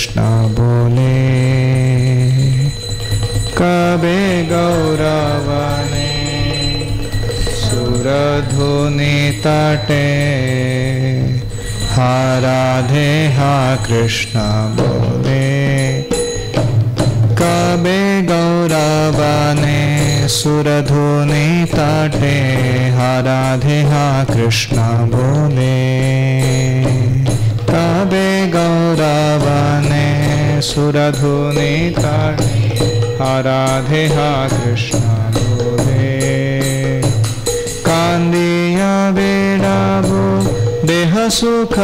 कृष्ण बोले, कबे गौरवने सुरधुनि तटे हा राधे हा कृष्ण बोले, कबे गौरवने सुरधुनि तटे हा राधे हा कृष्ण बोले। रावने सुरधुनिताडी आराधे हा कृष्णुरे कान्दया बेडाबो देह सुख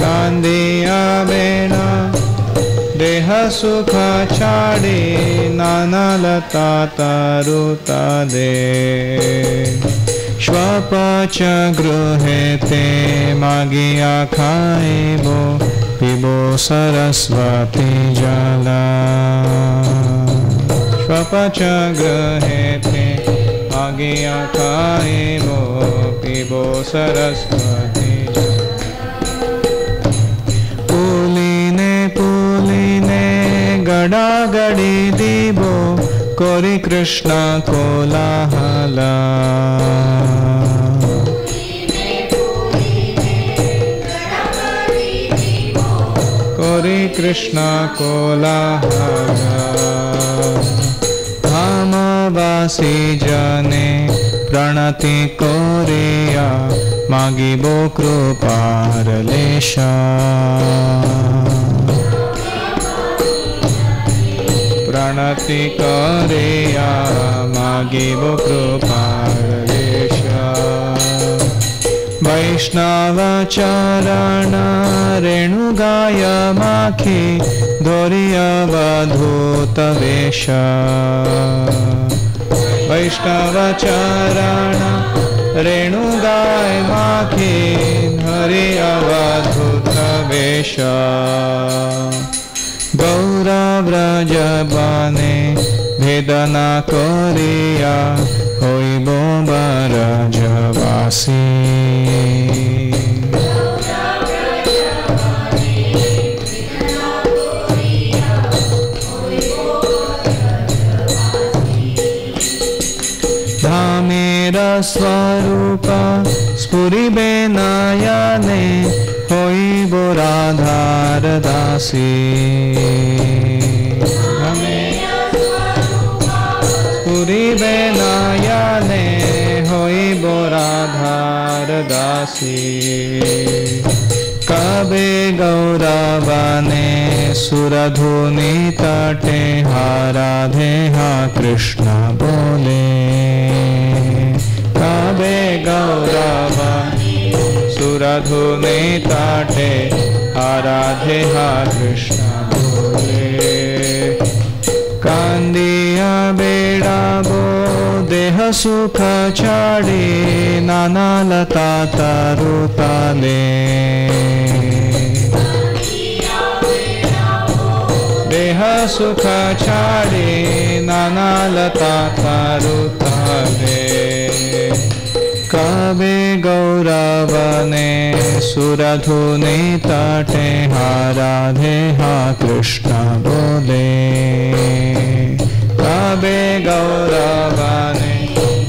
कान्दीया बेडा देहसुख छाडे श्वपचगृहे ते मागिया खाएबो पिबो सरस्वती जल श्वपचगृहे ते मागिया खाएबो पिबो सरस्वती जला पुलिने पुलिने गड़ा गड़ी दीबो করি কৃষ্ণ কোলাহলা করি কৃষ্ণ কোলাহলা ধামবাসী জনে প্রণতি করিয়া মাগিব কৃপার प्रणति करेया मागि बुकपालेश वैष्णवचरणा रेणुगायमाखी धोरवाधु तवेश वैष्णवचराणा रेणुगायमाखी धोरवाधु तवेश वेश গৌরব্রজবানে ভেদনা করিয়া হইব বরজবাসী ধামের স্বরূপ স্ফুরিবে নয়নে होई बो राधार दासी। हमें पूरी बेनाया ने होई बो राधार दासी। कबे गौरवाने सुरधुनि तटे हाराधे हा कृष्ण बोले। कबे गौरावा सुराधो ताटे आराधे हा कृष्ण बोले। कांदिया बेड़ा बो, देह सुख छाड़े नाना लता तारुता ताने। देह सुख छाड़े नाना लता तारुता ताने। कवे गौरवने सुरधुनिताटे हा राधे हा कृष्ण बोले। कवे गौरवने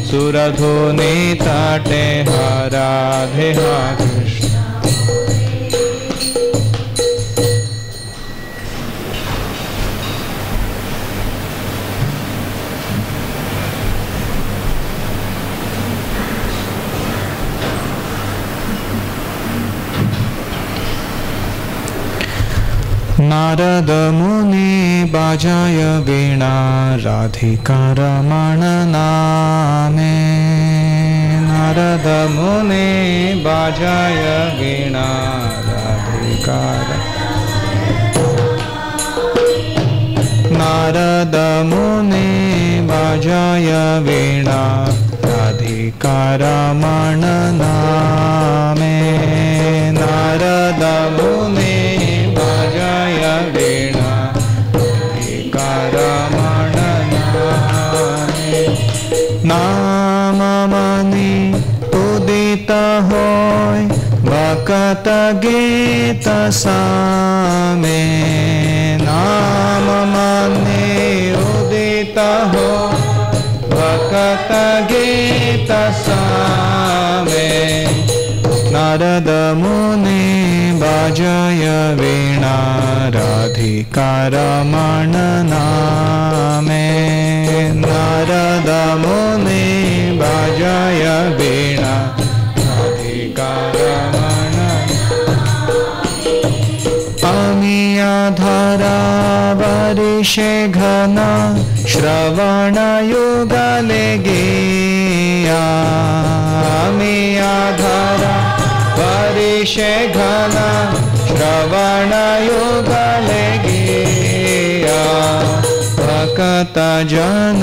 सुरधुनिताटे हा राधे हा कृष्ण नारद मुनि बाजाय वीणा राधिका रमण नामे नारद मुनि बाजाय वीणा राधिकार नारद मुनि बाजाय वीणा राधिकार रमण नामे नारद मुनि कतगे तसमे नाम उदितः कतगे तसामे नरदमुने बजय वीणारधिकारमणनामे नारदमुने बजय वीणा धारा वर्षे घना श्रवण गेया मे आधारा वर्षे घना श्रवण गेया भकत जन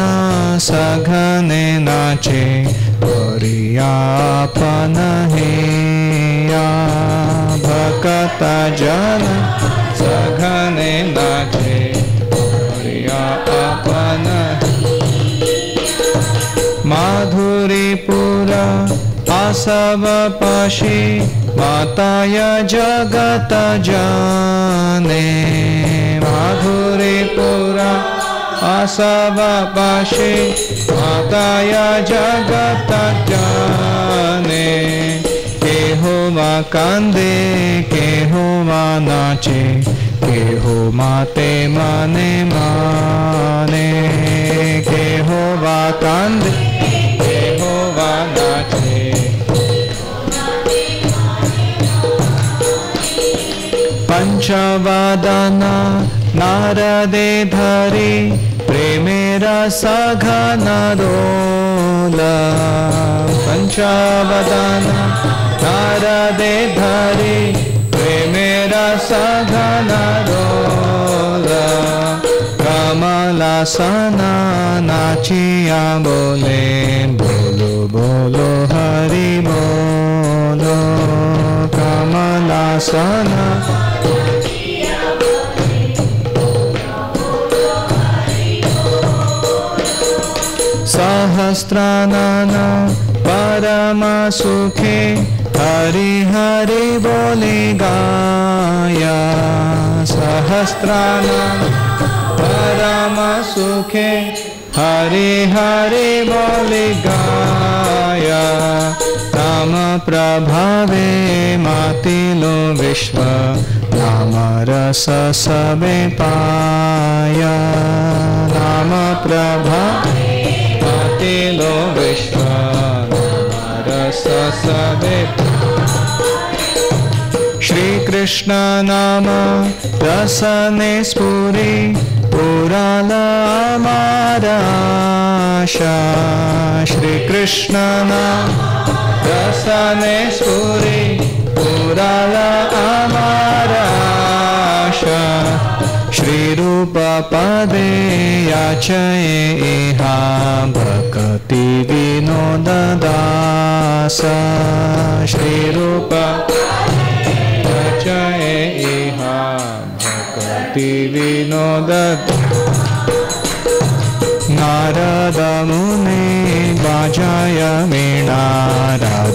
सघन नाचे, परियापन हेया। भक्त सघने नाथे प्रिया अपन माधुरीपुरा आसव पाशे, माताय जगत जाने। माधुरीपुरा आसव पाशे, माताय जगत जाने। होमा कांदे के होमा नाचे के हो माते माने माने। के होमा कांदे के होमा नाचे। पंचवादना नारदे धरे, प्रेमे रसघन दोला धारा दे धारे, वे मेरा सघना रोरा कमला सना नाचिया बोले, बोलो बोलो, हरि बोलो। कमला सना सहस्र नाना परमा सुखी हरे हरे बोले गाया सहस्रानाम परम सुखे। हरे हरे बोले गाया, नाम प्रभावे मातिलो विश्व, नाम रस सबे पाया। नाम प्रभा मातिलो विश्व। ससने श्रीकृष्णनाम प्रसनेपुरी पुरा लामा श्रीकृष्णना रसने पुरा पुराल अमारा रूपपपदे याचयेहा भकति विनोददा स श्रीरूप याचये इहा भकति विनोद नारदमुने बाजाय मी नाराधिकारमाणना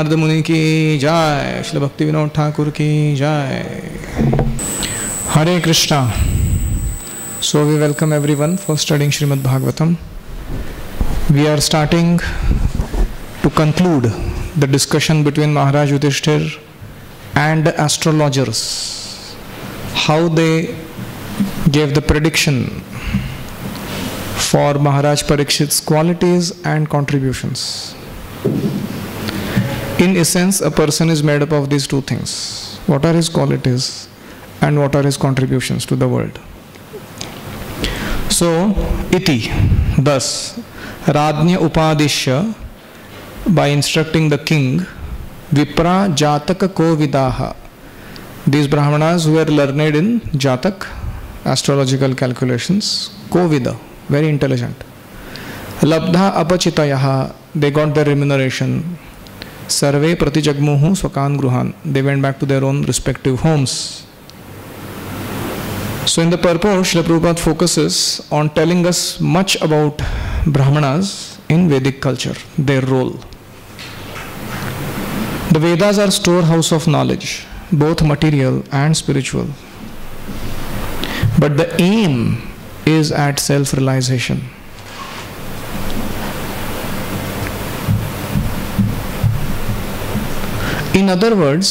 नारद मुनि की जय, श्री भक्ति विनोद ठाकुर की जय। Hare Krishna. So we welcome everyone for studying Shrimad Bhagavatam we are starting to conclude the discussion between Maharaj Yudhishthir and astrologers how they gave the prediction for Maharaj Parikshit qualities and contributions in essence a person is made up of this two things what are his qualities and what are his contribution to the world so इति दस राज्य उपादिश्य by instructing the king विप्रा जातक कोविदाह these brahmanas we are learned in jataka astrological calculations Kovind very intelligent लब्धा अपचितय they got the remuneration सर्वे प्रतिजग्मुह स्वकान गृहान. They went back to their own respective homes so in the purport लूपात focuses on telling us much about brahmanas in Vedic culture their role the Vedas are storehouse of knowledge both material and spiritual but the aim is at self realisation In other words,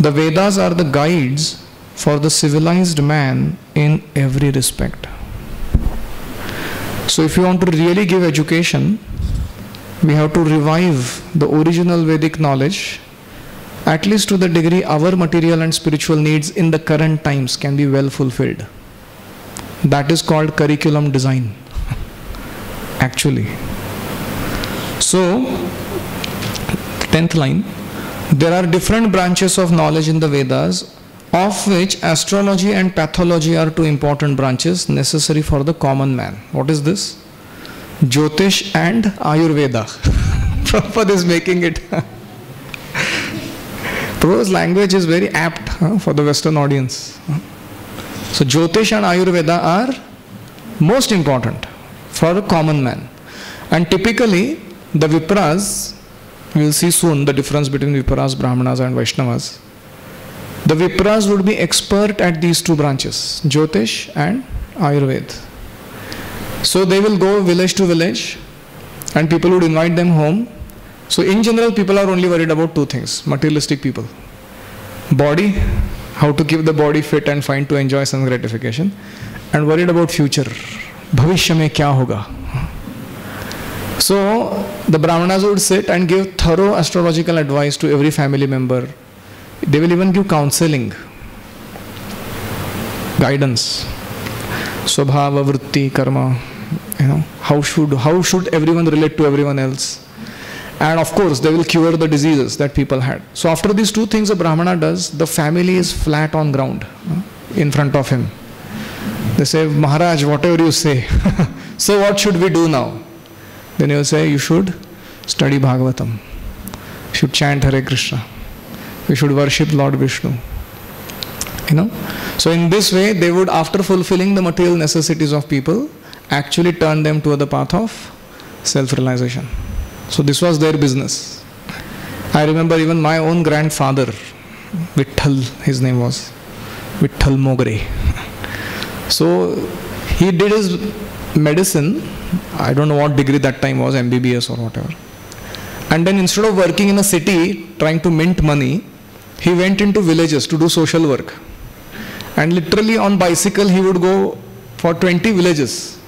the Vedas are the guides for the civilized man in every respect. So, if you want to really give education, we have to revive the original Vedic knowledge, at least to the degree our material and spiritual needs in the current times can be well fulfilled. That is called curriculum design, actually. So, 10th line there are different branches of knowledge in the Vedas, of which astrology and pathology are two important branches necessary for the common man. What is this? Jyotish and Ayurveda. Prabhupada is making it. Prabhupada's language is very apt huh, for the Western audience. So, Jyotish and Ayurveda are most important for a common man. And typically, the Vipras, we will see soon the difference between Vipras, Brahmanas, and Vaishnavas. The Vipras would be expert at these two branches, Jyotish and Ayurveda. So they will go village to village and people would invite them home. So, in general, people are only worried about two things materialistic people body, how to keep the body fit and fine to enjoy some gratification, and worried about future. Bhavishya mein kya hoga? So, the Brahmanas would sit and give thorough astrological advice to every family member. They will even give counseling, guidance, swabhava, vritti, karma. You know how should how should everyone relate to everyone else, and of course they will cure the diseases that people had. So after these two things a Brahmana does, the family is flat on ground in front of him. They say, Maharaj, whatever you say. so what should we do now? Then he will say, you should study Bhagavatam. You should chant Hare Krishna. We should worship Lord Vishnu. You know? So in this way, they would, after fulfilling the material necessities of people, actually turn them to the path of self-realization. So this was their business. I remember even my own grandfather, Vitthal, his name was, Vitthal Mogre. So he did his medicine, I don't know what degree that time was, MBBS or whatever. And then instead of working in a city trying to mint money, he went into villages to do social work. And literally on bicycle he would go for 20 villages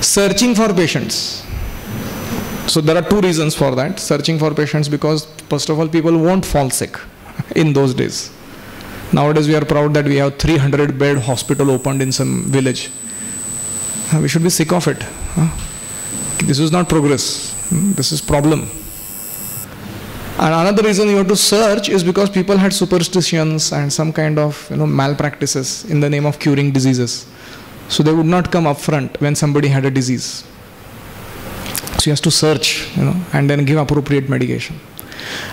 searching for patients. So there are two reasons for that. Searching for patients because first of all people won't fall sick in those days. Nowadays we are proud that we have 300 bed hospital opened in some village. We should be sick of it. This is not progress. This is problem. And another reason you have to search is because people had superstitions and some kind of you know malpractices in the name of curing diseases. So they would not come up front when somebody had a disease. So he has to search, you know, and then give appropriate medication.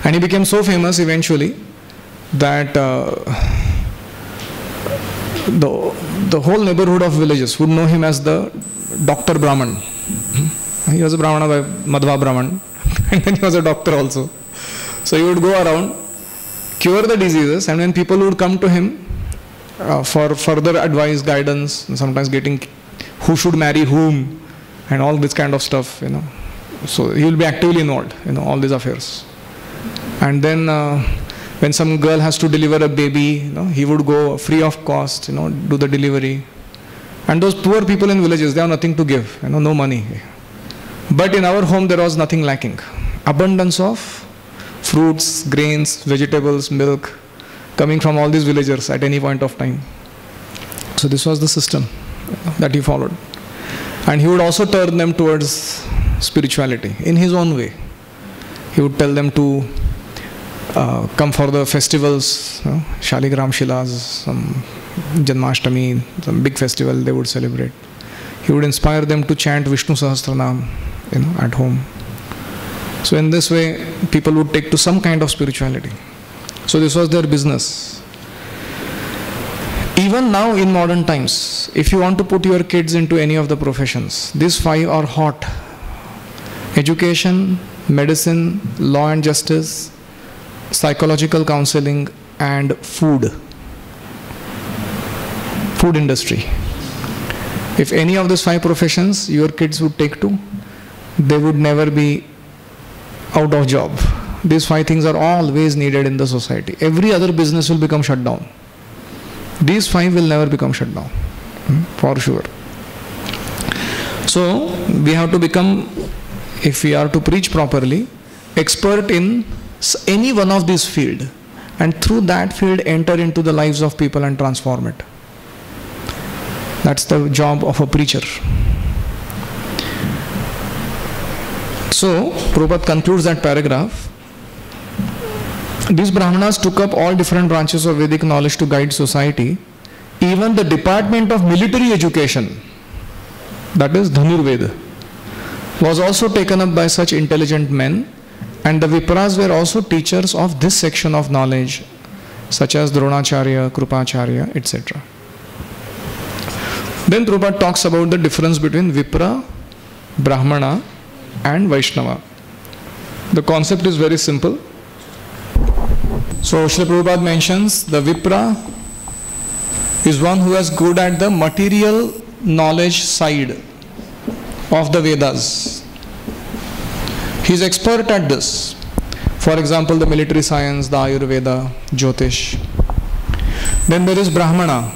And he became so famous eventually that uh, the, the whole neighborhood of villages would know him as the Dr. Brahman. He was a Brahmana by Madhva Brahman, and then he was a doctor also. So he would go around, cure the diseases, and when people would come to him uh, for further advice, guidance, sometimes getting who should marry whom, and all this kind of stuff, you know. So he will be actively involved in all these affairs. And then uh, when some girl has to deliver a baby, you know, he would go free of cost, you know, do the delivery. And those poor people in villages, they have nothing to give, you know, no money. But in our home, there was nothing lacking. Abundance of fruits, grains, vegetables, milk coming from all these villagers at any point of time. So this was the system that he followed. And he would also turn them towards spirituality in his own way. He would tell them to uh, come for the festivals, you know, Shaligram Shilas, some Janmashtami, some big festival they would celebrate. He would inspire them to chant Vishnu Sahasranam, you know, at home. So in this way, people would take to some kind of spirituality. So this was their business. Even now in modern times, if you want to put your kids into any of the professions, these five are hot. Education, medicine, law and justice, psychological counseling and food. Food industry. If any of these five professions your kids would take to, they would never be out of job. These five things are always needed in the society. Every other business will become shut down. These five will never become shut down, hmm, for sure. So, we have to become, if we are to preach properly, expert in any one of these field and through that field enter into the lives of people and transform it. That's the job of a preacher. So, Prabhupada concludes that paragraph. These Brahmanas took up all different branches of Vedic knowledge to guide society. Even the department of military education, that is Dhanurveda, was also taken up by such intelligent men and the Vipras were also teachers of this section of knowledge, such as Dronacharya, Krupacharya, etc. Then Prabhupada talks about the difference between Vipra, Brahmana, and Vaishnava. The concept is very simple. So Srila Prabhupada mentions the Vipra is one who is good at the material knowledge side of the Vedas he is expert at this. For example, the military science, the Ayurveda, Jyotish. Then there is Brahmana.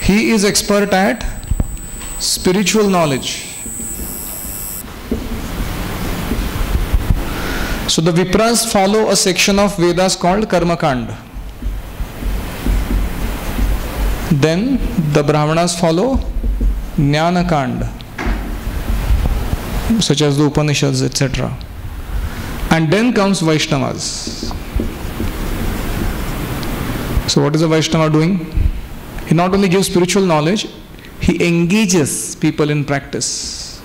He is expert at spiritual knowledge. So the Vipras follow a section of Vedas called Karma Kand. Then the Brahmanas follow Jnana Kand such as the Upanishads, etc. And then comes Vaishnavas. So, what is a Vaishnava doing? He not only gives spiritual knowledge, he engages people in practice.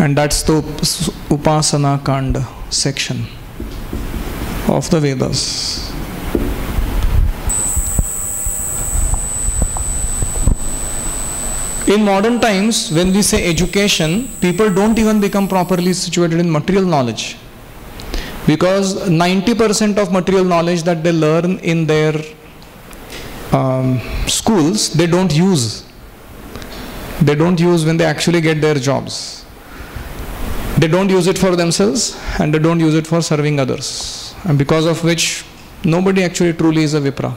And that's the Upasana Kanda section of the Vedas. In modern times, when we say education, people don't even become properly situated in material knowledge. Because 90% of material knowledge that they learn in their um, schools, they don't use. They don't use when they actually get their jobs. They don't use it for themselves and they don't use it for serving others. And because of which, nobody actually truly is a Vipra.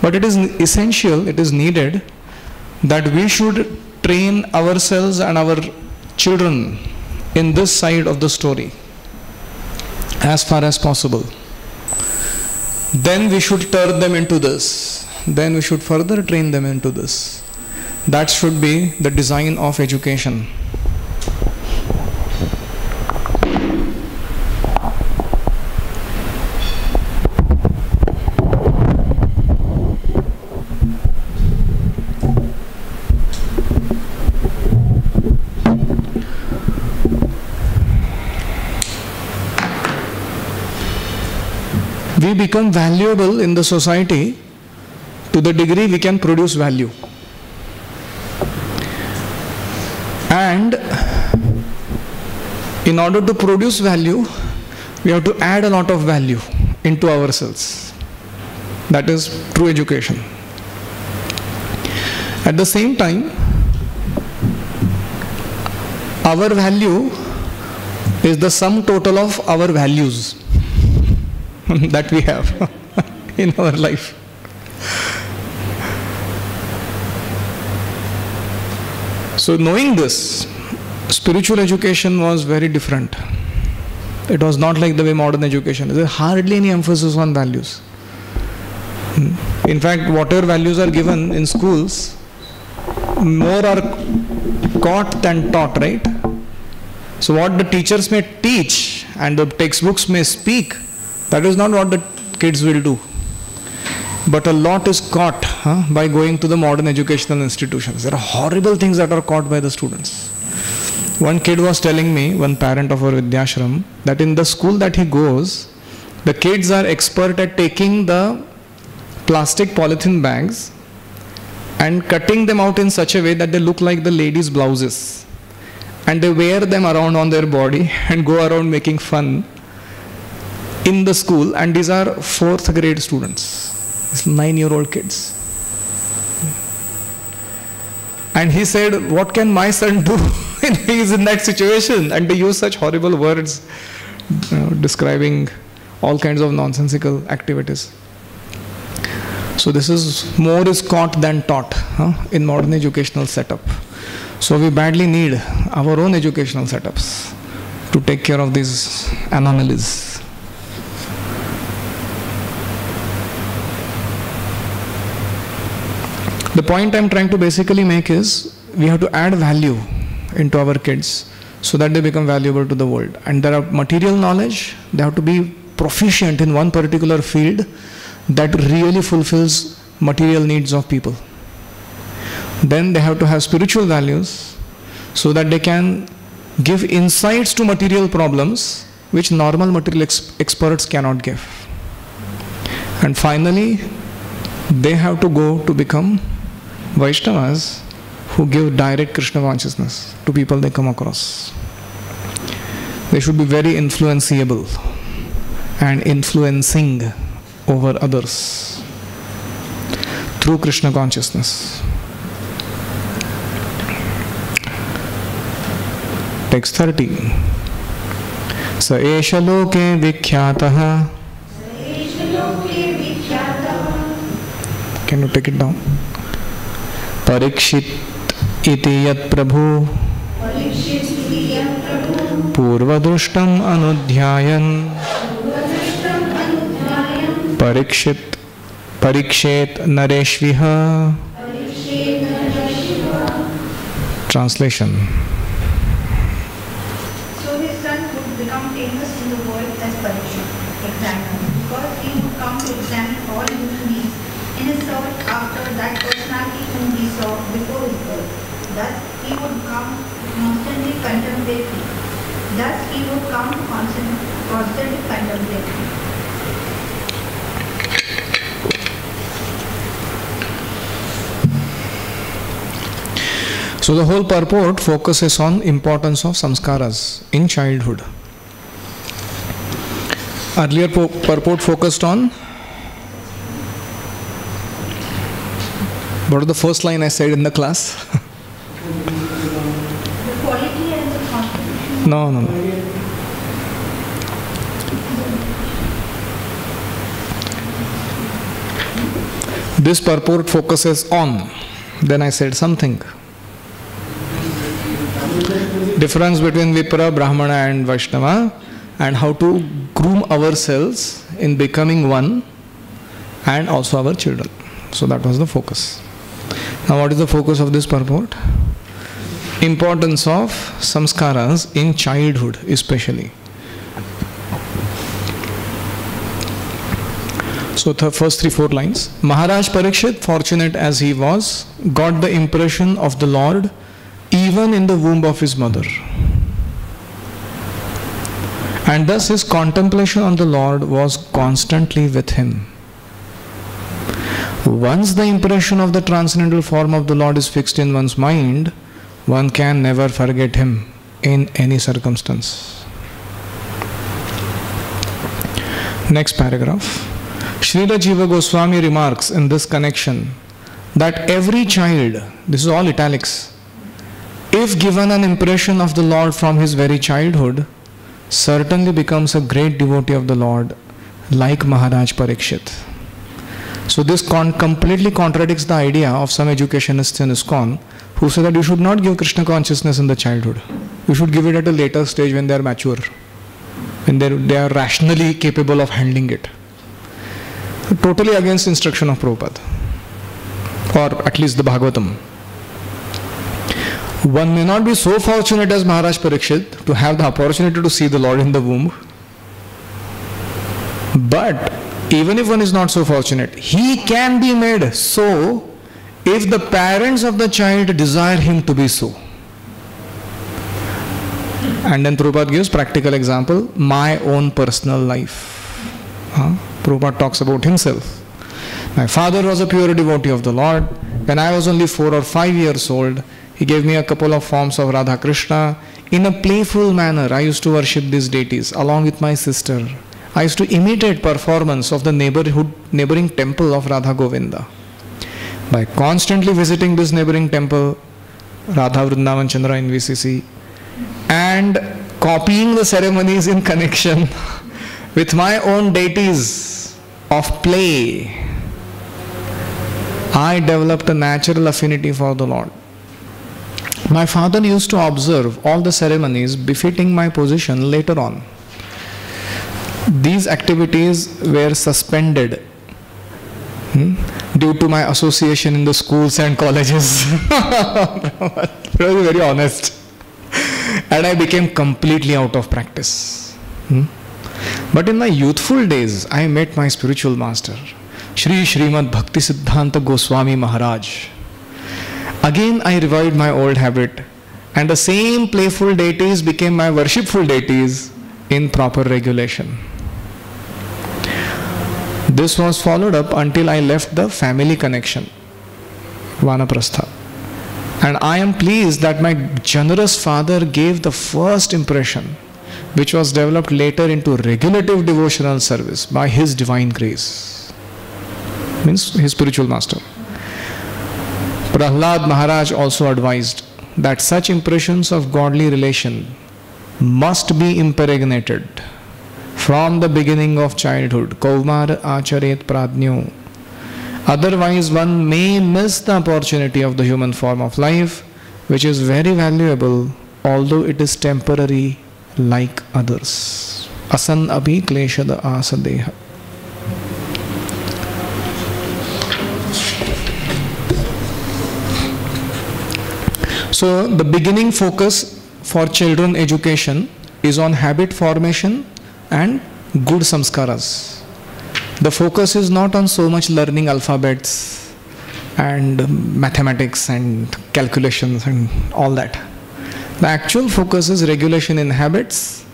But it is essential, it is needed that we should train ourselves and our children in this side of the story as far as possible. Then we should turn them into this. Then we should further train them into this. That should be the design of education. We become valuable in the society to the degree we can produce value. And in order to produce value, we have to add a lot of value into ourselves. That is true education. At the same time, our value is the sum total of our values that we have in our life. So, knowing this, spiritual education was very different. It was not like the way modern education is. There hardly any emphasis on values. In fact, whatever values are given in schools, more are caught than taught, right? So, what the teachers may teach and the textbooks may speak, that is not what the kids will do. But a lot is caught huh, by going to the modern educational institutions. There are horrible things that are caught by the students. One kid was telling me, one parent of our Vidyashram, that in the school that he goes, the kids are expert at taking the plastic polythene bags and cutting them out in such a way that they look like the ladies' blouses. And they wear them around on their body and go around making fun in the school. And these are fourth grade students, nine year old kids. And he said, What can my son do? When he is in that situation. And they use such horrible words you know, describing all kinds of nonsensical activities. So this is more is caught than taught huh, in modern educational setup. So we badly need our own educational setups to take care of these anomalies. The point I'm trying to basically make is we have to add value into our kids so that they become valuable to the world. And there are material knowledge, they have to be proficient in one particular field that really fulfills material needs of people. Then they have to have spiritual values so that they can give insights to material problems which normal material ex- experts cannot give. And finally, they have to go to become Vaishnavas who give direct Krishna consciousness to people they come across. They should be very influenceable and influencing over others through Krishna consciousness. Text 30. स एष लोके विख्यातः Can you take it down? Parikshit इति यत् प्रभु। पूर्वदृष्टम् अनुध्यायन्। परीक्षित परीक्षेत नरेश्विह। Translation after that personality whom he saw before his birth. Thus he would come constantly contemplating. Thus he would come constant, constantly contemplating. So the whole purport focuses on importance of samskaras in childhood. Earlier po- purport focused on what was the first line I said in the class? The quality and the no, no, no. This purport focuses on. Then I said something. Difference between Vipra, Brahmana, and Vaishnava, and how to groom ourselves in becoming one, and also our children. So that was the focus. Now, what is the focus of this purport? Importance of samskaras in childhood, especially. So the first three, four lines. Maharaj Parikshit, fortunate as he was, got the impression of the Lord even in the womb of his mother. And thus his contemplation on the Lord was constantly with him. Once the impression of the transcendental form of the Lord is fixed in one's mind, one can never forget him in any circumstance. Next paragraph. Srila Jiva Goswami remarks in this connection that every child, this is all italics, if given an impression of the Lord from his very childhood, certainly becomes a great devotee of the Lord, like Maharaj Parikshit. So, this con- completely contradicts the idea of some educationists in ISKCON who say that you should not give Krishna consciousness in the childhood. You should give it at a later stage when they are mature, when they are rationally capable of handling it. Totally against instruction of Prabhupada, or at least the Bhagavatam. One may not be so fortunate as Maharaj Parikshit to have the opportunity to see the Lord in the womb. But even if one is not so fortunate, he can be made so if the parents of the child desire him to be so. And then Prabhupada gives practical example, my own personal life. Huh? Prabhupada talks about himself. My father was a pure devotee of the Lord. When I was only four or five years old, he gave me a couple of forms of Radha Krishna. In a playful manner, I used to worship these deities along with my sister. I used to imitate performance of the neighborhood neighboring temple of Radha Govinda. By constantly visiting this neighboring temple, Radha Vrindavan Chandra in VCC, and copying the ceremonies in connection with my own deities of play, I developed a natural affinity for the Lord. My father used to observe all the ceremonies befitting my position later on. These activities were suspended hmm, due to my association in the schools and colleges. Very honest. And I became completely out of practice. Hmm? But in my youthful days, I met my spiritual master, Sri Srimad Bhakti Siddhanta Goswami Maharaj. Again, I revived my old habit, and the same playful deities became my worshipful deities in proper regulation. This was followed up until I left the family connection, Vanaprastha. And I am pleased that my generous father gave the first impression, which was developed later into regulative devotional service by his divine grace. Means his spiritual master. Prahlad Maharaj also advised that such impressions of godly relation must be impregnated from the beginning of childhood. Kaumar acharet pradnyo. Otherwise, one may miss the opportunity of the human form of life, which is very valuable, although it is temporary like others. Asan abhi kleshada asadeha. So, the beginning focus for children education is on habit formation and good samskaras. The focus is not on so much learning alphabets and mathematics and calculations and all that. The actual focus is regulation in habits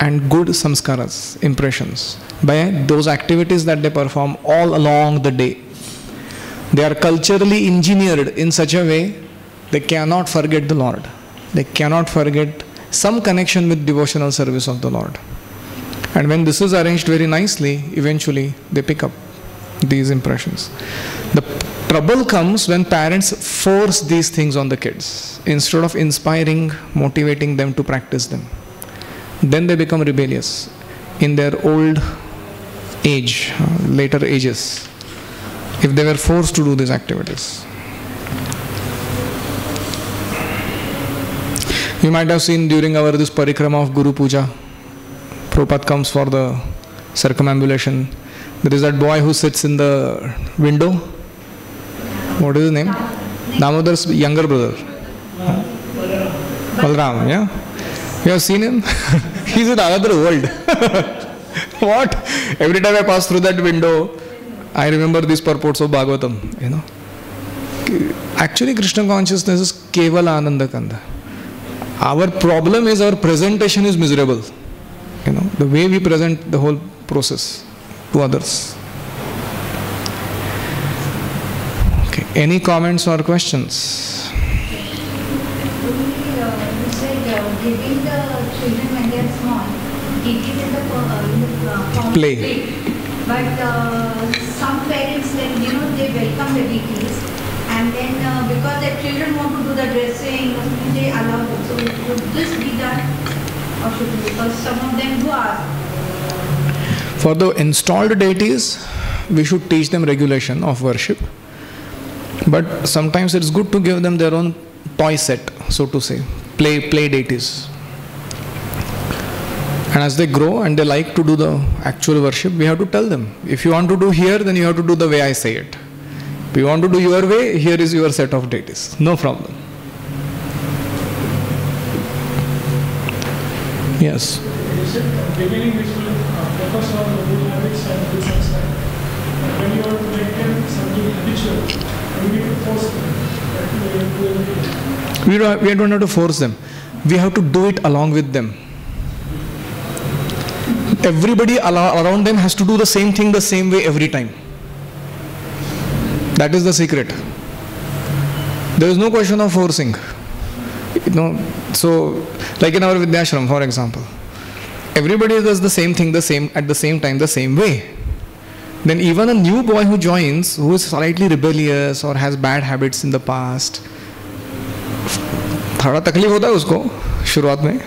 and good samskaras, impressions, by those activities that they perform all along the day. They are culturally engineered in such a way they cannot forget the Lord. They cannot forget some connection with devotional service of the Lord. And when this is arranged very nicely, eventually they pick up these impressions. The trouble comes when parents force these things on the kids instead of inspiring, motivating them to practice them. Then they become rebellious in their old age, uh, later ages, if they were forced to do these activities. You might have seen during our this parikrama of Guru Puja, Prabhupada comes for the circumambulation. There is that boy who sits in the window. What is his name? Damodar's younger brother. Balram, yeah? You have seen him? He's in another world. what? Every time I pass through that window, I remember these purports of Bhagavatam, you know. Actually, Krishna consciousness is Kevala Ananda Kanda. Our problem is our presentation is miserable. You know, the way we present the whole process to others. Okay. Any comments or questions? Only, you said giving the children when they are small, it is in the, for- in the form of Play. But uh, some parents, like, you know, they welcome the deities and then uh, because their children want to do the dressing, they allow them. So would this be done or should it? For the installed deities, we should teach them regulation of worship. But sometimes it's good to give them their own toy set, so to say, play play deities. And as they grow and they like to do the actual worship, we have to tell them if you want to do here, then you have to do the way I say it. If you want to do your way, here is your set of deities. No problem. Yes. Everything. We don't, we don't have to force them. We have to do it along with them. Everybody around them has to do the same thing the same way every time. That is the secret. There is no question of forcing. You know, so like in our Vidyashram, for example, everybody does the same thing the same at the same time the same way. Then even a new boy who joins, who is slightly rebellious or has bad habits in the past, थोड़ा तकलीफ होता है उसको शुरुआत में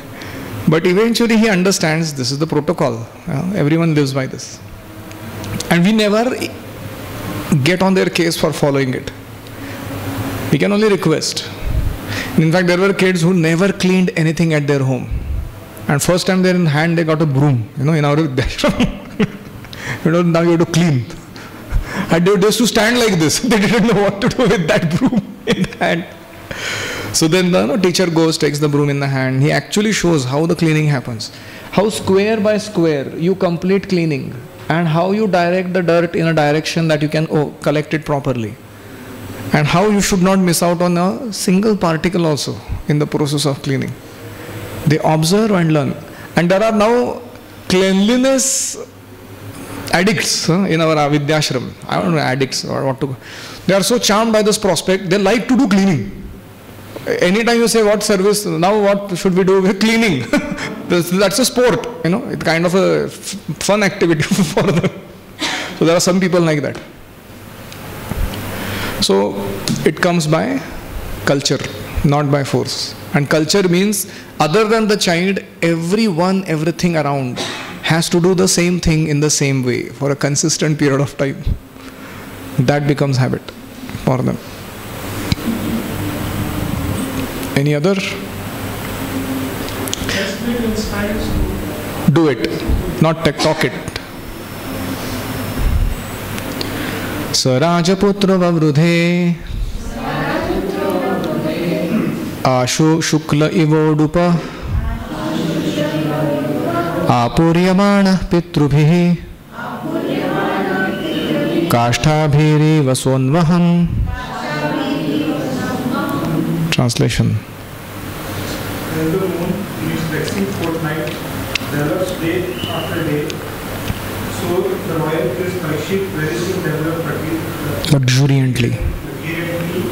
but eventually he understands this is the protocol every one lives by this and we never get on their case for following it we can only request in fact there were kids who never cleaned anything at their home and first time they're in hand they got a broom you know in our you know now you have to clean and they used to stand like this they didn't know what to do with that broom in the hand so then the you know, teacher goes, takes the broom in the hand. He actually shows how the cleaning happens. How square by square you complete cleaning and how you direct the dirt in a direction that you can oh, collect it properly. And how you should not miss out on a single particle also in the process of cleaning. They observe and learn. And there are now cleanliness addicts huh, in our Vidyashram. I don't know addicts or what to. They are so charmed by this prospect, they like to do cleaning anytime you say what service now what should we do with cleaning That's- that's a sport you know it's kind of a fun activity for them so there are some people like that so it comes by culture not by force. And culture means other than the child everyone everything around has to do the same thing in the same way for a consistent period of time. That becomes habit for them. Any other? Just being inspires to do it. Not talk it स राजपुत्र ववृधे आशु शुक्ल इवोडुप आपूर्यमाणः पितृभिः काष्ठाभिरीव सोन्वहम् translation When the moon is waxing fortnight, develops day after day. So the royal prince Parikshit very soon developed Pratik luxuriantly luxuriantly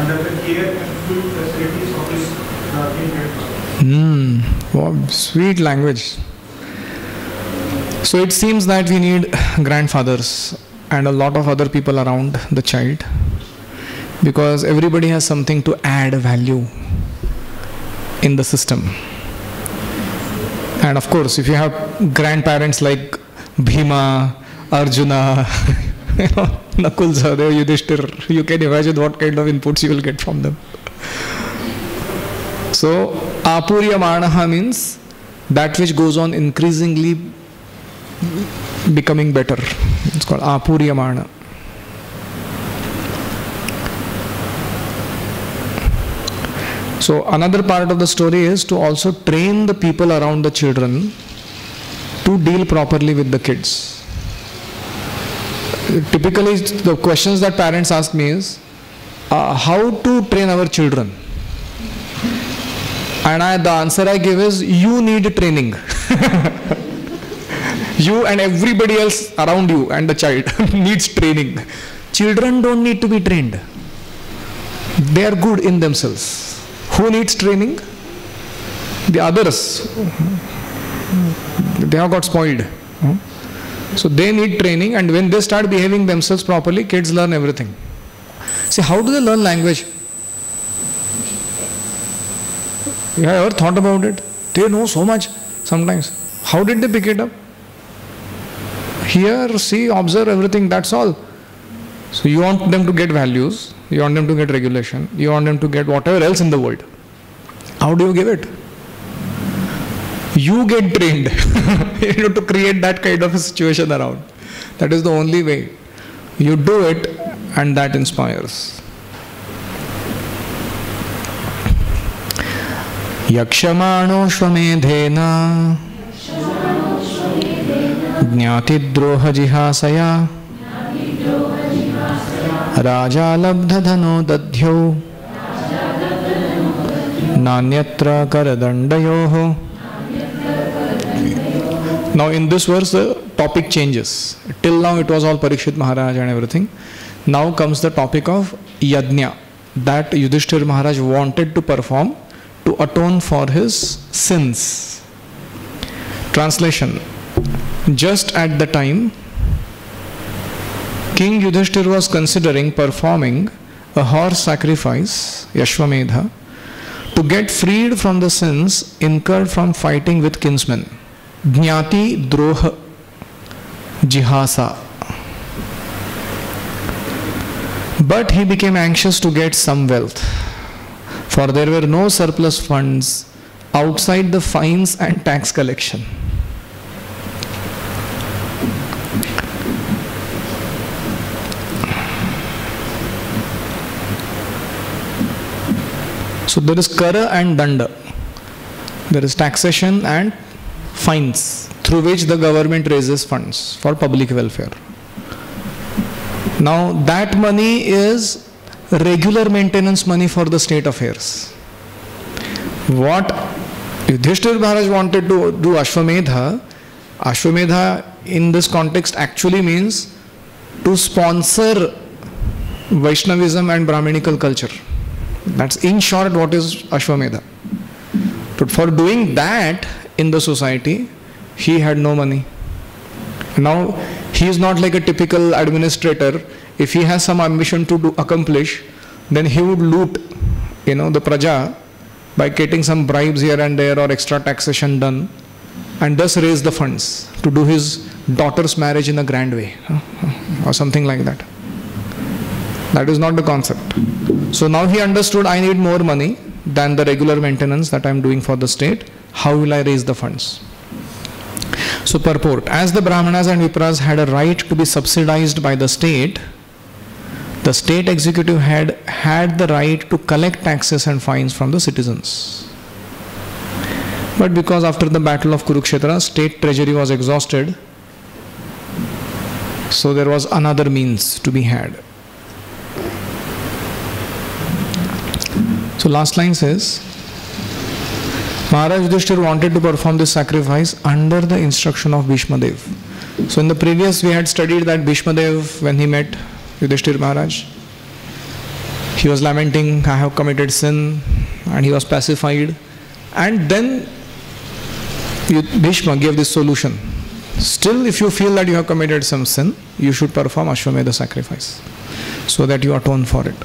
under the care and full facilities of his guardian. Hmm, wow, sweet language. So it seems that we need grandfathers and a lot of other people around the child because everybody has something to add value in the system. And of course, if you have grandparents like Bhima, Arjuna, you Nakul Sahdev, Yudhishthir, you can imagine what kind of inputs you will get from them. So, apuryamanaha means that which goes on increasingly becoming better. It's called apuryamana. So, another part of the story is to also train the people around the children to deal properly with the kids. Typically, the questions that parents ask me is uh, how to train our children and I, the answer I give is you need training. you and everybody else around you and the child needs training. Children don't need to be trained. They are good in themselves. Who needs training? The others. They have got spoiled. Hmm? So they need training, and when they start behaving themselves properly, kids learn everything. See, how do they learn language? You have ever thought about it? They know so much sometimes. How did they pick it up? Hear, see, observe everything, that's all. So you want them to get values, you want them to get regulation, you want them to get whatever else in the world. How do you give it? You get trained you know, to create that kind of a situation around. That is the only way. You do it and that inspires. यक्षमाणोऽश्वमेधेन ज्ञातिद्रोहजिहासया राजा लब्धधनो दध्यौ नान्यत्र करदण्डयोः Now in this verse the topic changes. Till now it was all Parikshit Maharaj and everything. Now comes the topic of Yajna that Yudhishthir Maharaj wanted to perform to atone for his sins. Translation Just at the time King Yudhishthir was considering performing a horse sacrifice, Ashwamedha, to get freed from the sins incurred from fighting with kinsmen. Jnati Droha Jihasa. But he became anxious to get some wealth, for there were no surplus funds outside the fines and tax collection. So there is kara and danda. There is taxation and fines through which the government raises funds for public welfare. Now that money is regular maintenance money for the state affairs. What Yudhishthir Maharaj wanted to do Ashwamedha, Ashwamedha in this context actually means to sponsor Vaishnavism and Brahminical culture. That's in short what is Ashwamedha. But for doing that in the society, he had no money. Now he is not like a typical administrator. If he has some ambition to do, accomplish, then he would loot, you know, the praja by getting some bribes here and there or extra taxation done, and thus raise the funds to do his daughter's marriage in a grand way, or something like that. That is not the concept. So now he understood I need more money than the regular maintenance that I am doing for the state. How will I raise the funds? So purport, as the Brahmanas and Vipras had a right to be subsidized by the state, the state executive had had the right to collect taxes and fines from the citizens. But because after the battle of Kurukshetra, state treasury was exhausted, so there was another means to be had. So last line says, Maharaj Yudhishthir wanted to perform this sacrifice under the instruction of Bhishma Dev. So in the previous we had studied that Bhishma Dev when he met Yudhishthir Maharaj, he was lamenting, I have committed sin and he was pacified. And then Bhishma gave this solution. Still if you feel that you have committed some sin, you should perform Ashwamedha sacrifice so that you atone for it.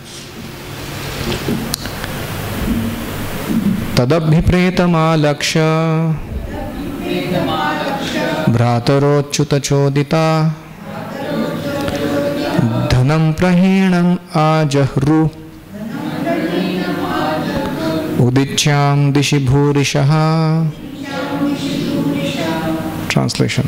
तदभिप्रेतमालक्ष्य भ्रातरोच्युतचोदिता। धनं प्रहेणम् आजह्रु। उदिच्यां दिशि भूरिशः translation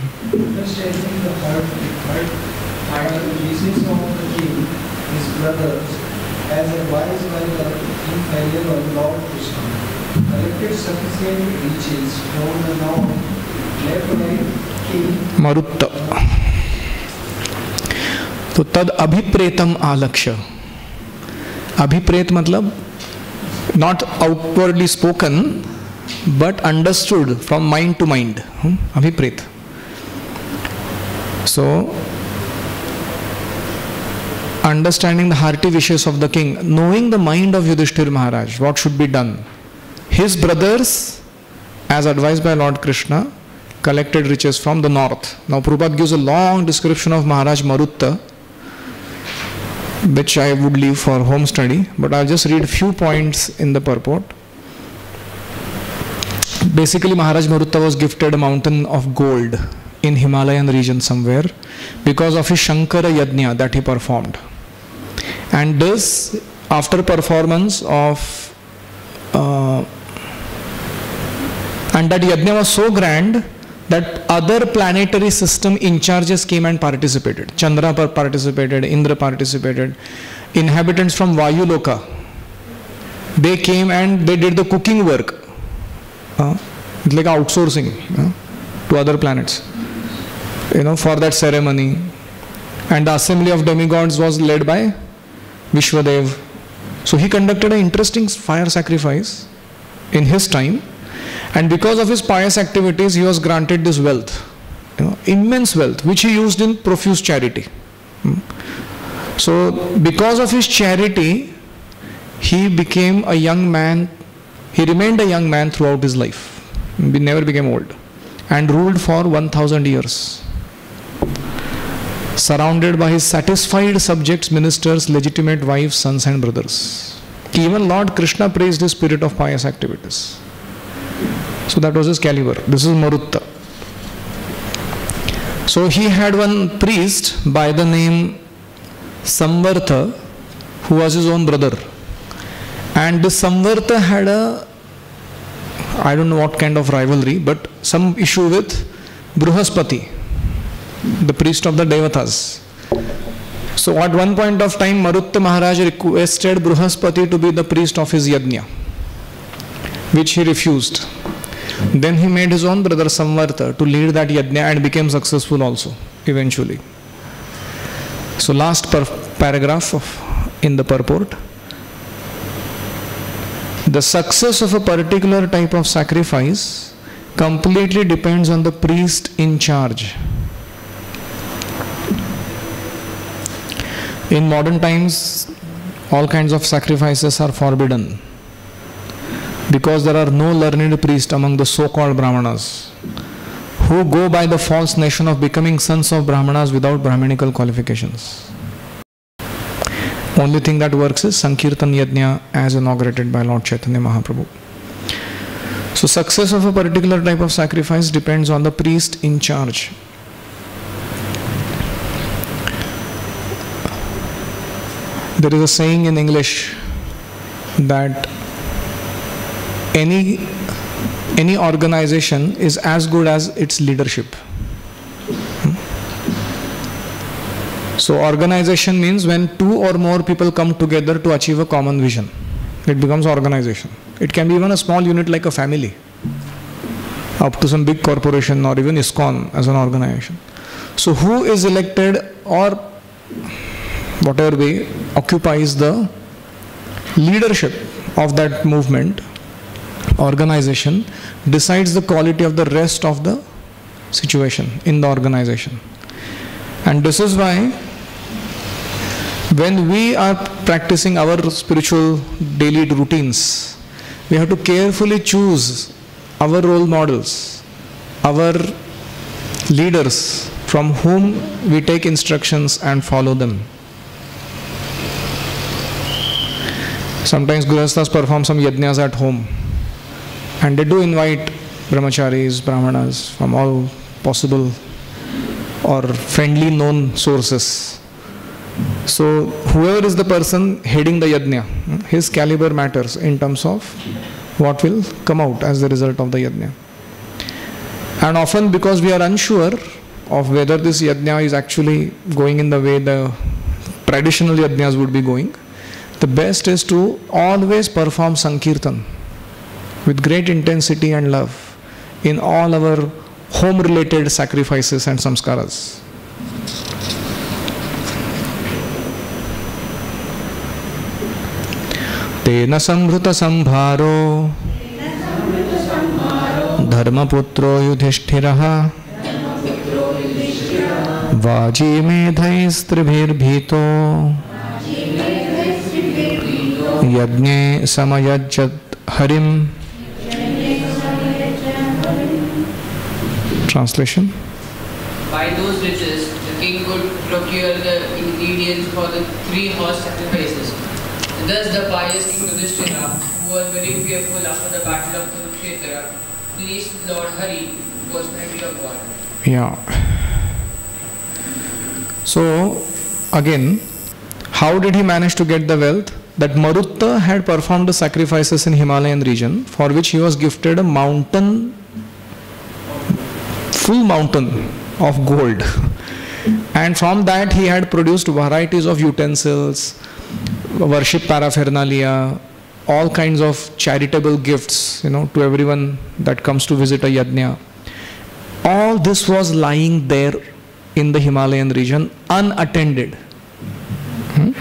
As a wise man, inferior of Lord Krishna. मरुत तो तद अभिप्रेतम आलक्ष्य। अभिप्रेत मतलब not outwardly spoken but understood from mind to mind अभिप्रेत। So understanding the hearty wishes of the king knowing the mind of Yudhishthir Maharaj what should be done His brothers, as advised by Lord Krishna, collected riches from the north. Now, Prabhupada gives a long description of Maharaj Marutta, which I would leave for home study, but I'll just read a few points in the purport. Basically, Maharaj Marutta was gifted a mountain of gold in Himalayan region somewhere because of his Shankara Yajna that he performed. And this, after performance of, uh, and that Yajna was so grand that other planetary system in charges came and participated. Chandra participated, Indra participated, inhabitants from Vayuloka, they came and they did the cooking work. Uh, like outsourcing uh, to other planets, you know, for that ceremony. And the assembly of demigods was led by Vishwadev. So he conducted an interesting fire sacrifice in his time and because of his pious activities, he was granted this wealth, you know, immense wealth, which he used in profuse charity. Hmm. So, because of his charity, he became a young man. He remained a young man throughout his life. He never became old, and ruled for 1,000 years. Surrounded by his satisfied subjects, ministers, legitimate wives, sons, and brothers. Even Lord Krishna praised his spirit of pious activities. So that was his caliber. This is Marutta. So he had one priest by the name Samvartha who was his own brother. And this Samvartha had a, I don't know what kind of rivalry, but some issue with Bruhaspati, the priest of the Devatas. So at one point of time, Marutta Maharaj requested Bruhaspati to be the priest of his yajna, which he refused. Then he made his own brother Samvartha to lead that yajna and became successful also eventually. So last paragraph of, in the purport. The success of a particular type of sacrifice completely depends on the priest in charge. In modern times, all kinds of sacrifices are forbidden because there are no learned priests among the so called Brahmanas who go by the false notion of becoming sons of Brahmanas without Brahminical qualifications. Only thing that works is Sankirtan Yajna as inaugurated by Lord Chaitanya Mahaprabhu. So, success of a particular type of sacrifice depends on the priest in charge. There is a saying in English that any any organization is as good as its leadership. So organization means when two or more people come together to achieve a common vision. It becomes organization. It can be even a small unit like a family, up to some big corporation or even ISKCON as an organization. So who is elected or whatever way occupies the leadership of that movement organization decides the quality of the rest of the situation in the organization. And this is why when we are practicing our spiritual daily routines, we have to carefully choose our role models, our leaders from whom we take instructions and follow them. Sometimes Grihasthas perform some yajnas at home and they do invite brahmacharis, brahmanas from all possible or friendly known sources. So, whoever is the person heading the yajna, his caliber matters in terms of what will come out as the result of the yajna. And often, because we are unsure of whether this yajna is actually going in the way the traditional yajnas would be going, the best is to always perform Sankirtan with great intensity and love in all our home related sacrifices and samskaras. तेन संभृत संभारो धर्मपुत्रो युधिष्ठिरः वाजीमेधैस्त्रिभिर्भीतो यज्ञे समयज्जत् हरिम् Translation By those riches, the king could procure the ingredients for the three horse sacrifices. Thus, the pious king Yudhishthira, who was very fearful after the battle of Kurukshetra, pleased Lord Hari, personality of God. Yeah. So, again, how did he manage to get the wealth? That Marutta had performed the sacrifices in Himalayan region for which he was gifted a mountain, full mountain of gold. And from that he had produced varieties of utensils, worship paraphernalia, all kinds of charitable gifts, you know, to everyone that comes to visit a yajna. All this was lying there in the Himalayan region unattended. Hmm?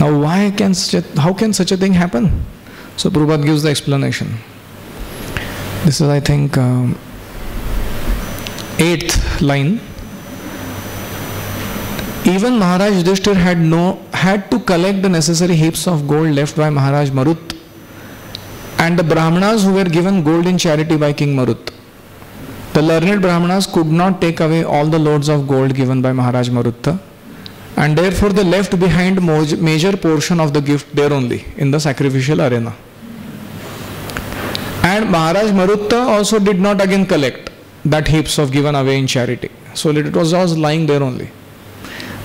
Now, why can such a, how can such a thing happen? So Prabhupada gives the explanation. This is, I think, um, eighth line. Even Maharaj Yudhishthir had no had to collect the necessary heaps of gold left by Maharaj Marut and the Brahmanas who were given gold in charity by King Marut. The learned Brahmanas could not take away all the loads of gold given by Maharaj Marutta and therefore they left behind major portion of the gift there only in the sacrificial arena. And Maharaj Marutta also did not again collect that heaps of given away in charity. So it was just lying there only.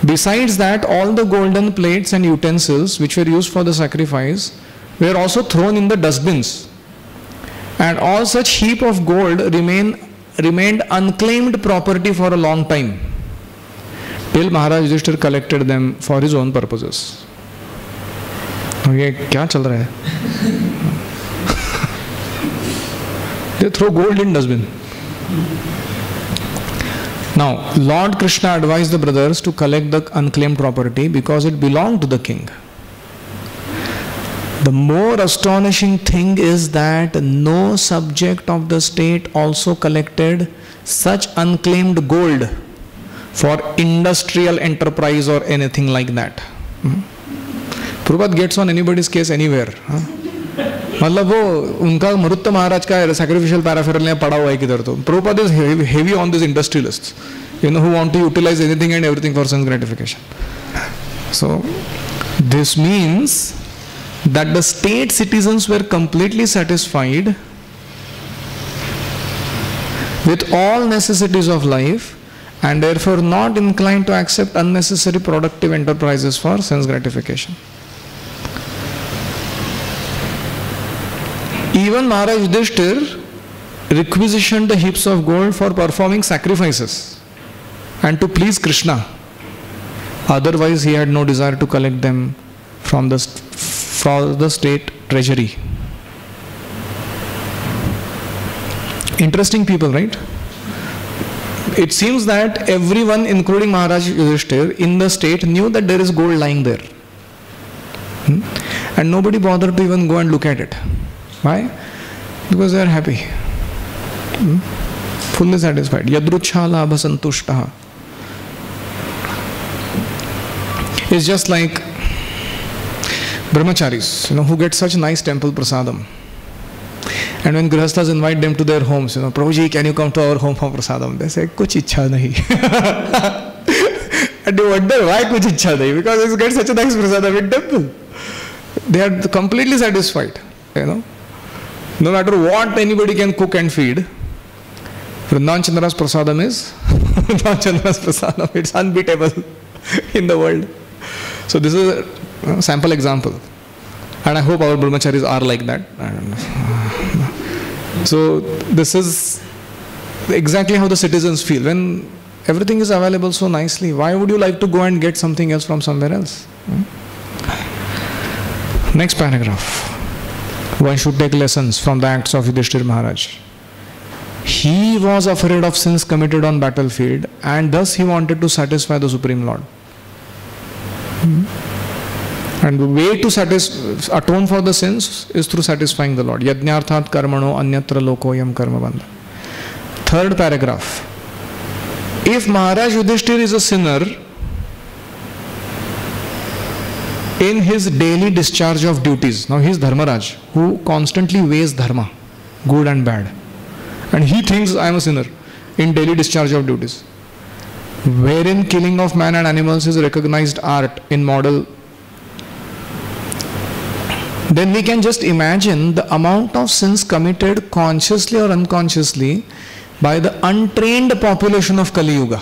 Besides that, all the golden plates and utensils which were used for the sacrifice were also thrown in the dustbins. And all such heap of gold remain, remained unclaimed property for a long time till Maharaj Yudhishthir collected them for his own purposes. ये क्या चल रहा है They throw gold in dustbin. Now, Lord Krishna advised the brothers to collect the unclaimed property because it belonged to the king. The more astonishing thing is that no subject of the state also collected such unclaimed gold for industrial enterprise or anything like that. Hmm? Prabhupada gets on anybody's case anywhere. Huh? मतलब वो, उनका मृत महाराज का sacrificial peripheral ने पड़ा हुआ है किधर तो। प्रोपा this heavy on this industrialist you know who want to utilise anything and everything for sense gratification so this means that the state citizens were completely satisfied with all necessities of life and therefore not inclined to accept unnecessary productive enterprises for sense gratification even maharaj yudhishthir requisitioned the heaps of gold for performing sacrifices and to please Krishna. Otherwise, he had no desire to collect them from the, from the state treasury. Interesting people, right? It seems that everyone, including Maharaj Yudhishthir, in the state knew that there is gold lying there. Hmm? And nobody bothered to even go and look at it. Why? Because they are happy. Hmm? Fully satisfied. Yadrucha labha. It's just like brahmacharis, you know, who get such nice temple prasadam. And when grihasthas invite them to their homes, you know, Prabhuji, can you come to our home for prasadam? They say, kuch ichha nahi. and they wonder why kuch ichha nahi? Because they get such a nice prasadam in temple. They are completely satisfied, you know. No matter what anybody can cook and feed, Vrindavan Chandra's prasadam is Vrindavan Chandra's prasadam. It's unbeatable in the world. So this is a sample example. And I hope our brahmacharis are like that. Uh, so this is exactly how the citizens feel. When everything is available so nicely, why would you like to go and get something else from somewhere else? Hmm? Next paragraph. One should take lessons from the acts of Yudhishthir Maharaj. He was afraid of sins committed on battlefield and thus he wanted to satisfy the Supreme Lord. And the way to satis- atone for the sins is through satisfying the Lord. Yajnarthat karmano anyatra lokoyam karma bandha. Third paragraph. If Maharaj Yudhishthir is a sinner, in his daily discharge of duties, now he is Dharmaraj, who constantly weighs dharma, good and bad, and he thinks I am a sinner in daily discharge of duties, wherein killing of man and animals is recognized art in model. Then we can just imagine the amount of sins committed consciously or unconsciously by the untrained population of Kali Yuga.